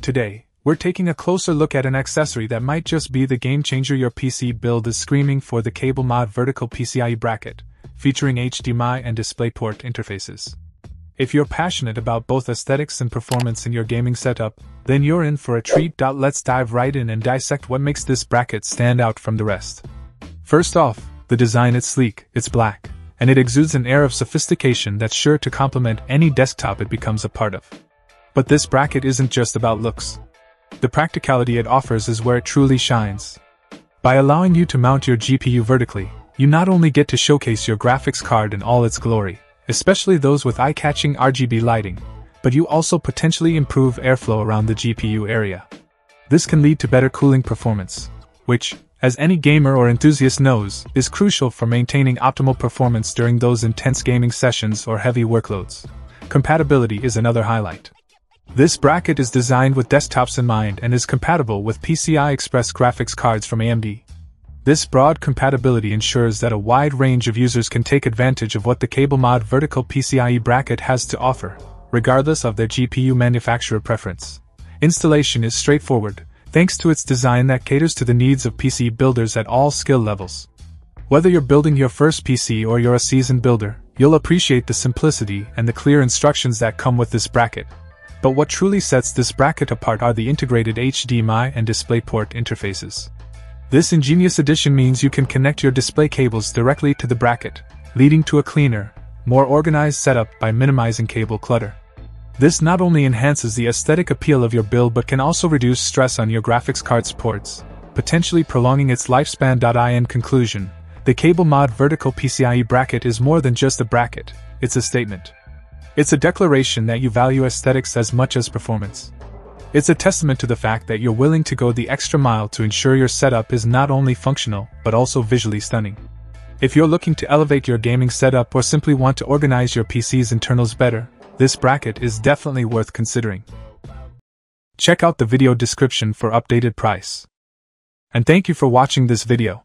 Today, we're taking a closer look at an accessory that might just be the game changer your PC build is screaming for the CableMod Vertical PCIe bracket, featuring HDMI and DisplayPort interfaces. If you're passionate about both aesthetics and performance in your gaming setup, then you're in for a treat. Let's dive right in and dissect what makes this bracket stand out from the rest. First off, the design is sleek, it's black, and it exudes an air of sophistication that's sure to complement any desktop it becomes a part of. But this bracket isn't just about looks. The practicality it offers is where it truly shines. By allowing you to mount your GPU vertically, you not only get to showcase your graphics card in all its glory, especially those with eye catching RGB lighting, but you also potentially improve airflow around the GPU area. This can lead to better cooling performance, which, as any gamer or enthusiast knows, is crucial for maintaining optimal performance during those intense gaming sessions or heavy workloads. Compatibility is another highlight. This bracket is designed with desktops in mind and is compatible with PCI Express graphics cards from AMD. This broad compatibility ensures that a wide range of users can take advantage of what the CableMod vertical PCIe bracket has to offer, regardless of their GPU manufacturer preference. Installation is straightforward, thanks to its design that caters to the needs of PC builders at all skill levels. Whether you're building your first PC or you're a seasoned builder, you'll appreciate the simplicity and the clear instructions that come with this bracket. But what truly sets this bracket apart are the integrated HDMI and DisplayPort interfaces. This ingenious addition means you can connect your display cables directly to the bracket, leading to a cleaner, more organized setup by minimizing cable clutter. This not only enhances the aesthetic appeal of your build but can also reduce stress on your graphics card's ports, potentially prolonging its lifespan. In conclusion, the CableMod vertical PCIe bracket is more than just a bracket, it's a statement. It's a declaration that you value aesthetics as much as performance. It's a testament to the fact that you're willing to go the extra mile to ensure your setup is not only functional, but also visually stunning. If you're looking to elevate your gaming setup or simply want to organize your PC's internals better, this bracket is definitely worth considering. Check out the video description for updated price. And thank you for watching this video.